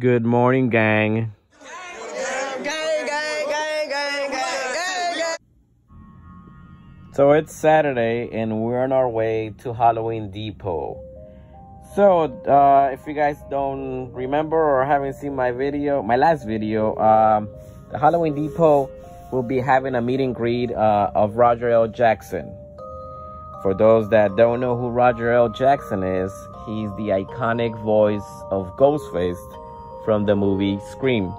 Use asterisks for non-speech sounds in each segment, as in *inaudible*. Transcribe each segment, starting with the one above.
Good morning, gang. So it's Saturday, and we're on our way to Halloween Depot. So, uh, if you guys don't remember or haven't seen my video, my last video, um, the Halloween Depot will be having a meet and greet uh, of Roger L. Jackson. For those that don't know who Roger L. Jackson is, he's the iconic voice of Ghostface from the movie Scream.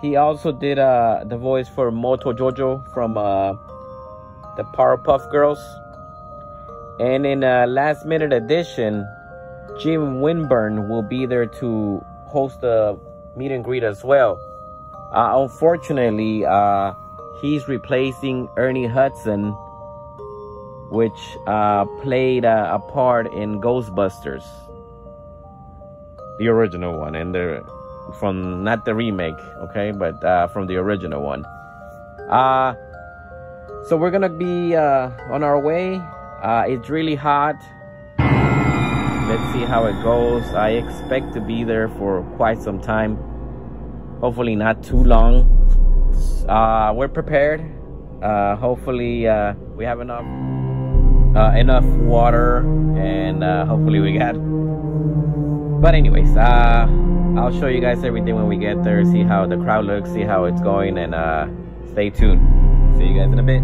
He also did uh, the voice for Mojo Jojo from uh, the Powerpuff Girls. And in a last minute edition, Jim Winburn will be there to host a meet and greet as well. Uh, unfortunately, uh, he's replacing Ernie Hudson, which uh, played a, a part in Ghostbusters, the original one, and the from not the remake, okay, but uh, from the original one. Uh, so we're gonna be uh, on our way. Uh, it's really hot. Let's see how it goes. I expect to be there for quite some time. Hopefully not too long. Uh, we're prepared. Uh, hopefully uh, we have enough uh, enough water and uh, hopefully we got. But anyways, uh, I'll show you guys everything when we get there. See how the crowd looks. See how it's going and uh, stay tuned. See you guys in a bit.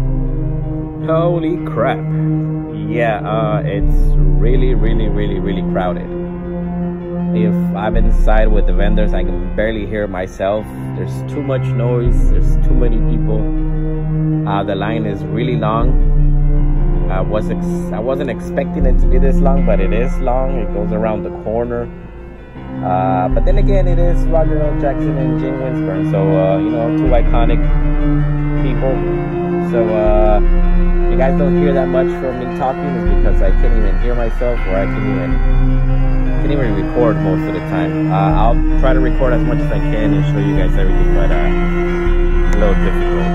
Holy crap. Yeah, uh, it's really, really, really, really crowded. If I'm inside with the vendors, I can barely hear myself. There's too much noise. There's too many people. Uh, the line is really long. I was I wasn't expecting it to be this long, but it is long. It goes around the corner. Uh, but then again, it is Roger L. Jackson and Jim Winburn, so uh, you know, two iconic people. So uh, you guys don't hear that much from me talking is because I can't even hear myself, or I can't even can't even record most of the time. Uh, I'll try to record as much as I can and show you guys everything, but uh, it's a little difficult.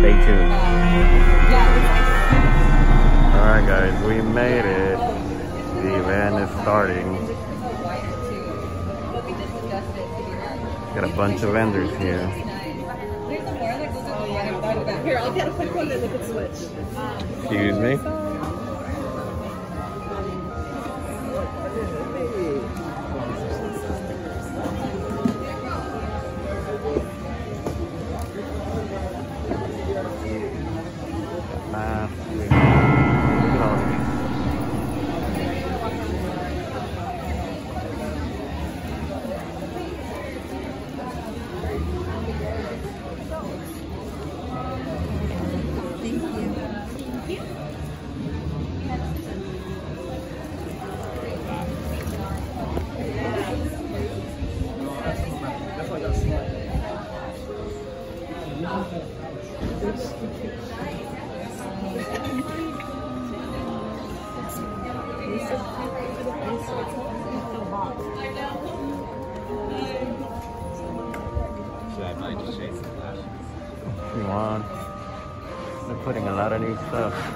Stay tuned. Guys, we made it. The van is starting. Got a bunch of vendors here. Here, I'll a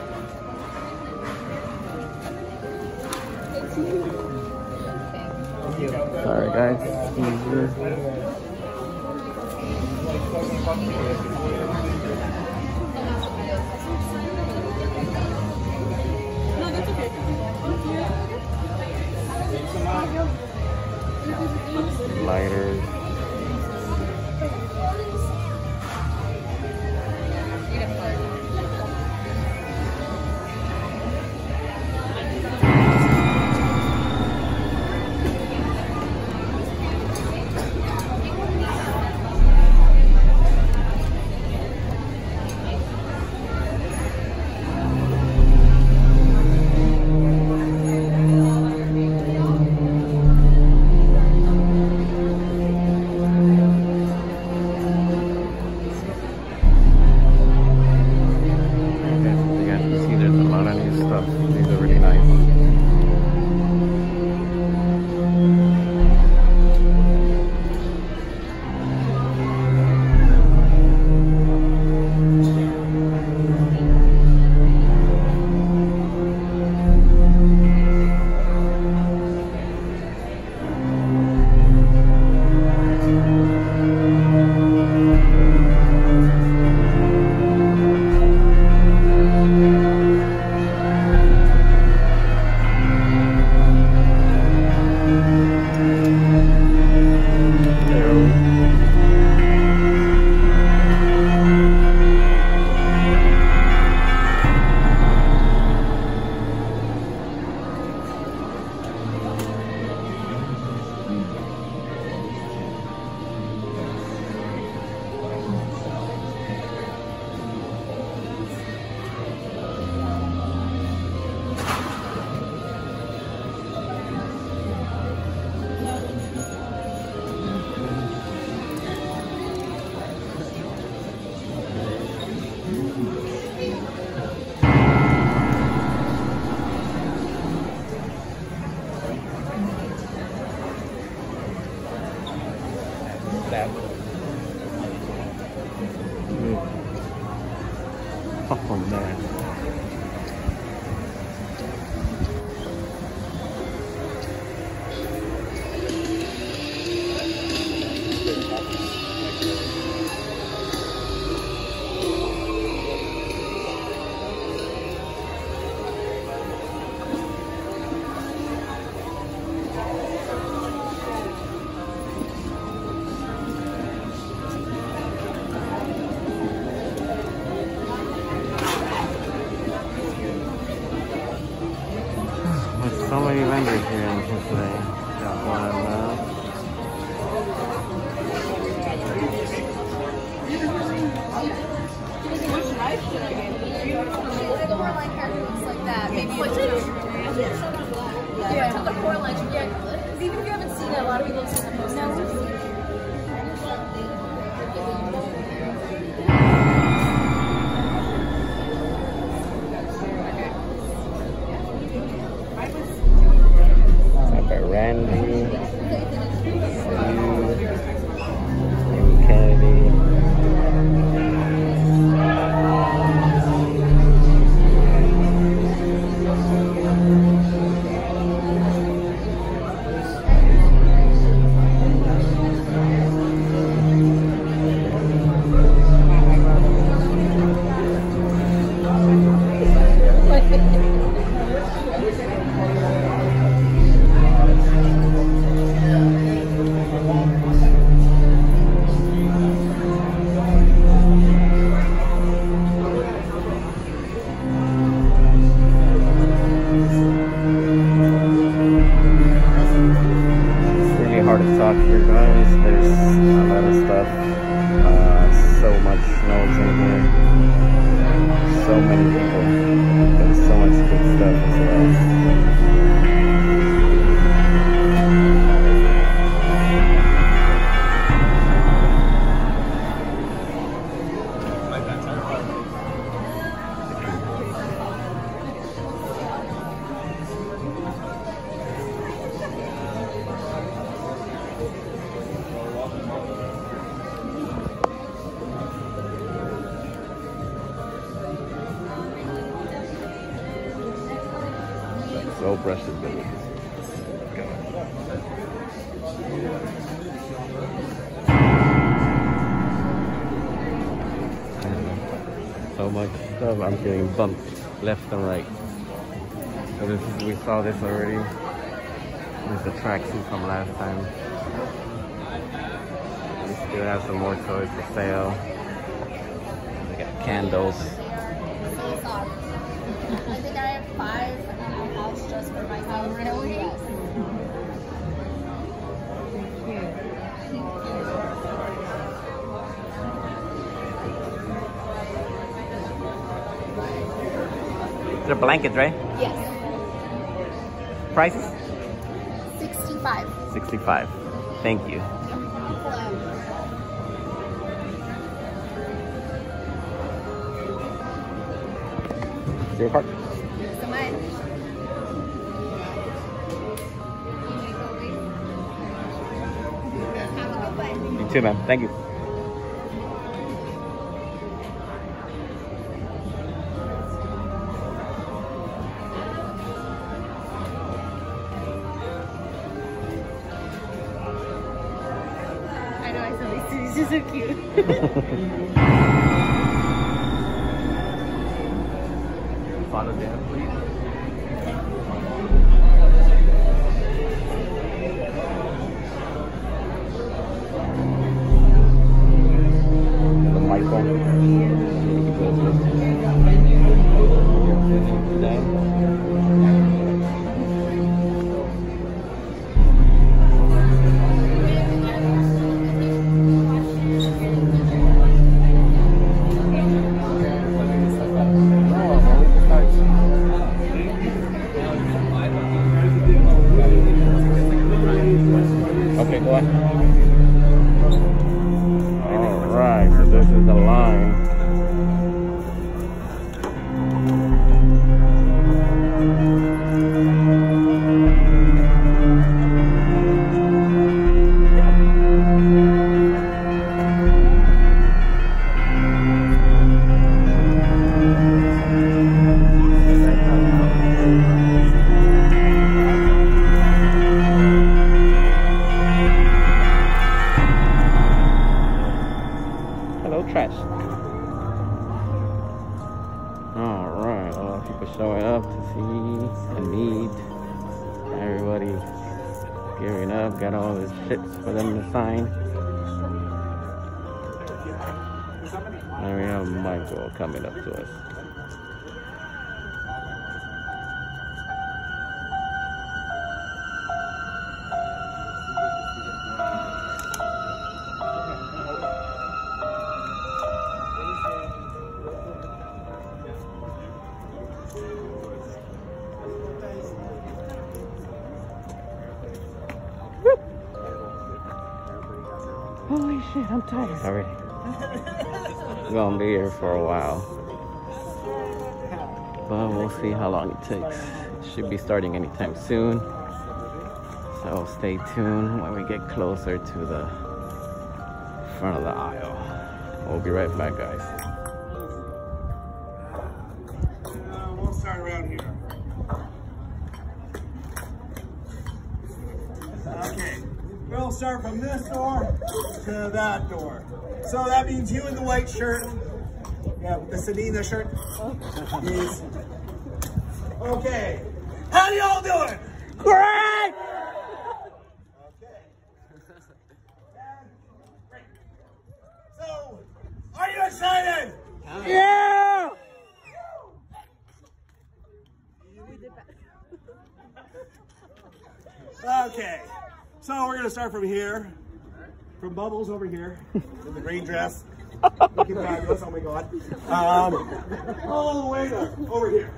There's much. I'm getting bumped left and right. So this is, we saw this already. There's the tracksuit from last time. We still have some more toys for sale. We got candles. I think I have five in my house just for myself. Oh, really? They're blankets, right? Yes. Prices? 65. 65. Thank you. Zero card. So much. Have a good. You too, man. Thank you. The Michael. Have coming up to us. Holy shit, I'm tired already. Gonna be here for a while. But we'll see how long it takes. It should be starting anytime soon. So stay tuned when we get closer to the front of the aisle. We'll be right back, guys. We'll start around here. Okay, we'll start from this door to that door. So that means you in the white shirt, yeah, with the Sedina shirt. Yes. Okay, how do y'all doing? Great! Okay. Great. So, are you excited? Yeah! Okay, so we're gonna start from here, from Bubbles over here, *laughs* in the green dress. *laughs* Looking fabulous, oh my god. Um, all the way to over here.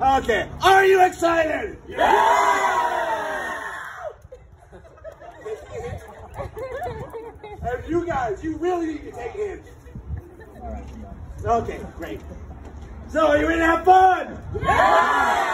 Okay, are you excited? Yeah! *laughs* And you guys, you really need to take hints. Okay, great. So, are you ready to have fun? Yeah!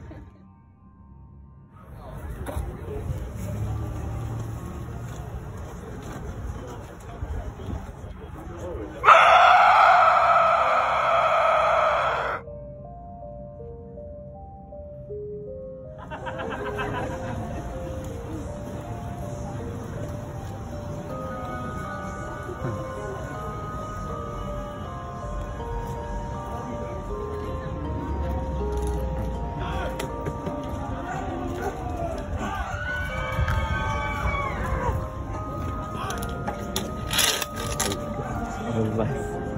of life.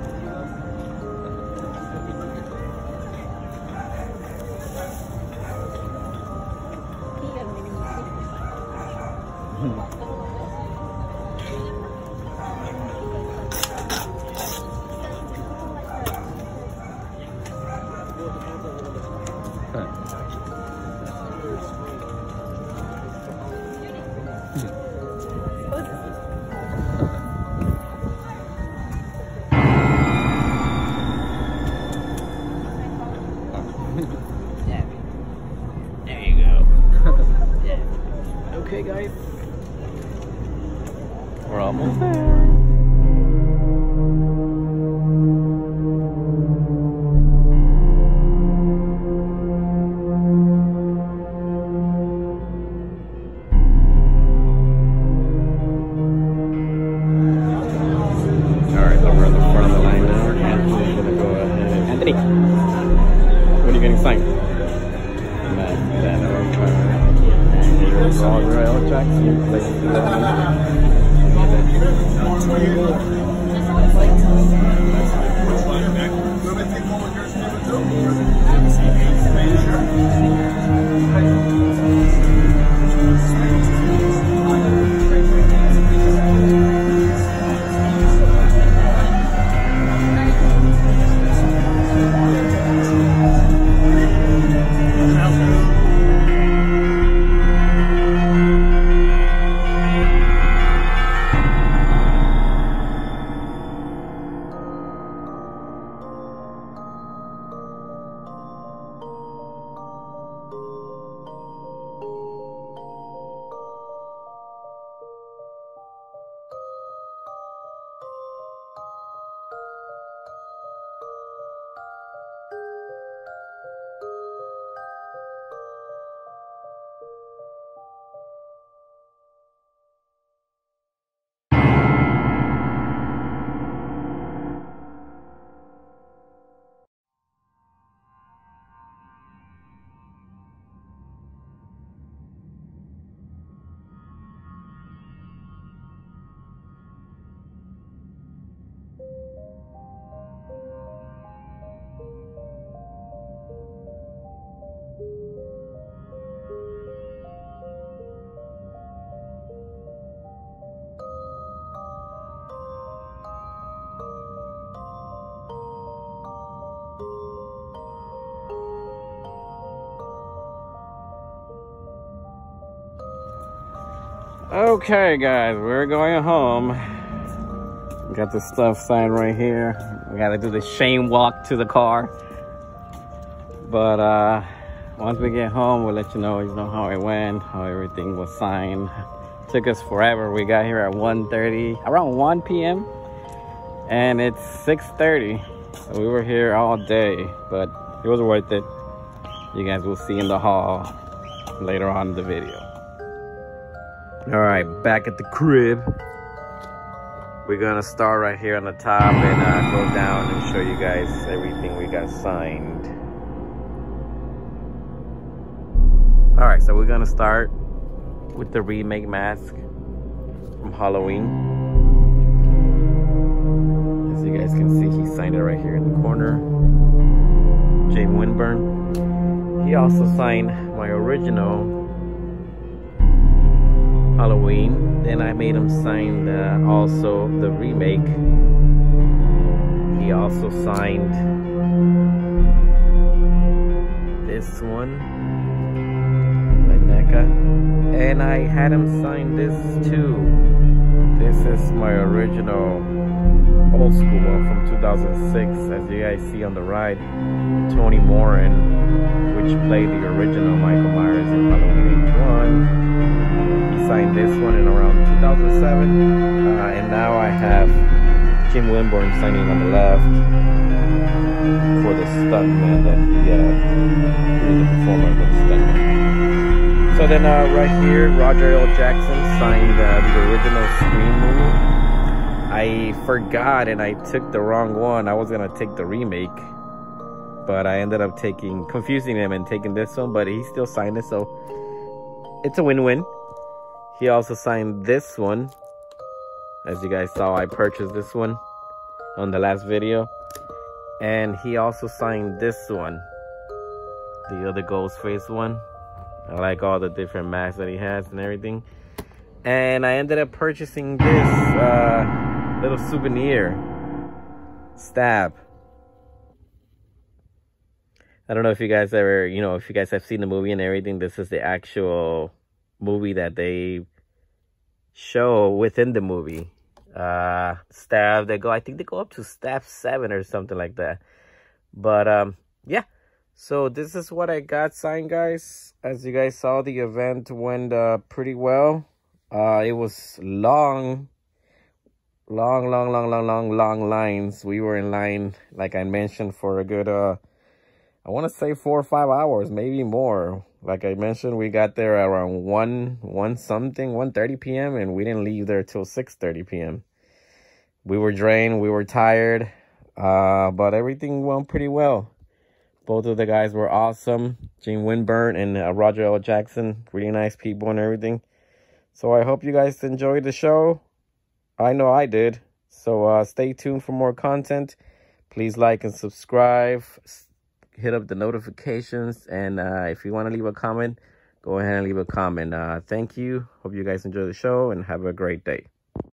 Okay, guys. We're almost there. Okay, guys, we're going home. Got the stuff signed right here. We gotta do the shame walk to the car. But uh, once we get home, we'll let you know, you know how it went, how everything was signed. Took us forever. We got here at 1.30, around 1 p.m. And it's 6.30. So we were here all day, but it was worth it. You guys will see in the hall later on in the video. All right, back at the crib. We're gonna start right here on the top and uh, go down and show you guys everything we got signed. All right, so we're gonna start with the remake mask from Halloween. As you guys can see, he signed it right here in the corner. James Winburn. He also signed my original Halloween. Then I made him sign also the remake. He also signed this one, by NECA. And I had him sign this too. This is my original old school one from 2006. As you guys see on the right, Tony Moran, which played the original Michael Myers in Halloween H1. Signed this one in around 2007. Uh, and now I have Jim Winburn signing on the left for the stuntman that he, uh, he a performer for the stuntman. So then uh, right here, Roger L. Jackson signed uh, the original Scream movie. I forgot and I took the wrong one. I was gonna take the remake, but I ended up taking, confusing him and taking this one, but he still signed it, so it's a win-win. He also signed this one. As you guys saw, I purchased this one on the last video. And he also signed this one. The other Ghostface one. I like all the different masks that he has and everything. And I ended up purchasing this uh, little souvenir stab. I don't know if you guys ever, you know, if you guys have seen the movie and everything, this is the actual movie that they show within the movie. Uh, stab, they go, I think they go up to stab seven or something like that. But, um, yeah. So this is what I got signed, guys. As you guys saw, the event went uh, pretty well. Uh, it was long, long, long, long, long, long, long lines. We were in line, like I mentioned, for a good, uh, I want to say four or five hours, maybe more. Like I mentioned, we got there around 1, 1 something, 1.30 p.m. And we didn't leave there till 6.30 p.m. We were drained. We were tired. Uh, but everything went pretty well. Both of the guys were awesome. Gene Winburn and uh, Roger L. Jackson. Really nice people and everything. So I hope you guys enjoyed the show. I know I did. So uh, stay tuned for more content. Please like and subscribe. Hit up the notifications. And uh, if you want to leave a comment, go ahead and leave a comment. Uh, thank you. Hope you guys enjoy the show and have a great day.